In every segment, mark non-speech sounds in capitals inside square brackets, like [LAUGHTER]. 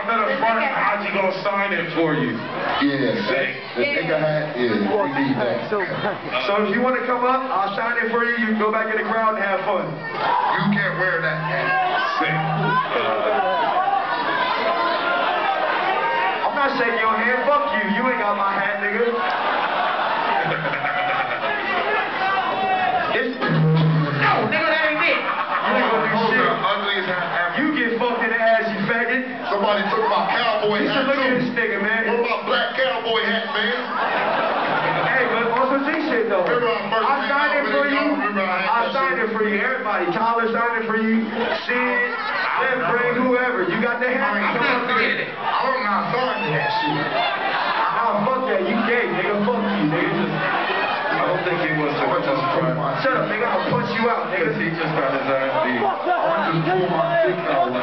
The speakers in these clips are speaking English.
Come to the front, Hodgy gonna sign it for you. Yeah, Sick. the nigga hat, yeah, we need that. [LAUGHS] So if you want to come up, I'll sign it for you. You can go back in the crowd and have fun. You can't wear that hat. Sick. [LAUGHS] I'm not shaking your hand. Fuck you. Cowboy hat look at this nigga, man. What about black cowboy hat, man? Hey, but on some G shit though. Remember our first I signed it for you. I I signed it for you. Everybody. Tyler signed it for you. Syd, Left Brain, whoever. You got the I hat. mean, I'm Come not on, get it. I'm not signing that shit. Nah, fuck that. You gay, nigga. Fuck you, nigga. I don't think he was I just my Shut up, nigga. I'll punch you out, Because nigga. he just got his ass beat. I just pull my dick out.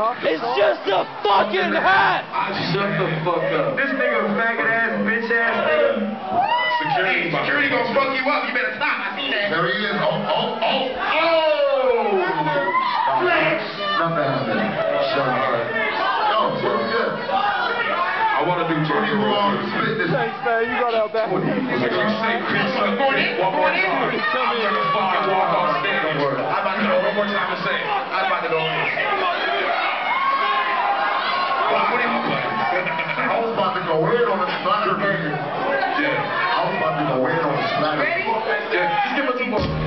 It's just a fucking hat! Shut the fuck up. This nigga faggot ass, bitch ass nigga. Security. Security gonna fuck you up. You better stop. I see that. There he is. Oh, oh, oh, oh! Flex! Nothing happened. Shut up. Yo, what's good? I want to do Tony Turkey Raw real quick. split this. Thanks, man. You got out that one. If you say Chris one more time, I'm gonna fucking walk off stage. I'm about to go one more time and say. I'm about to go in. I was about to go in on a slacker. Yeah. I was about to go in on a slacker. Ready? Yeah. Just give me two more.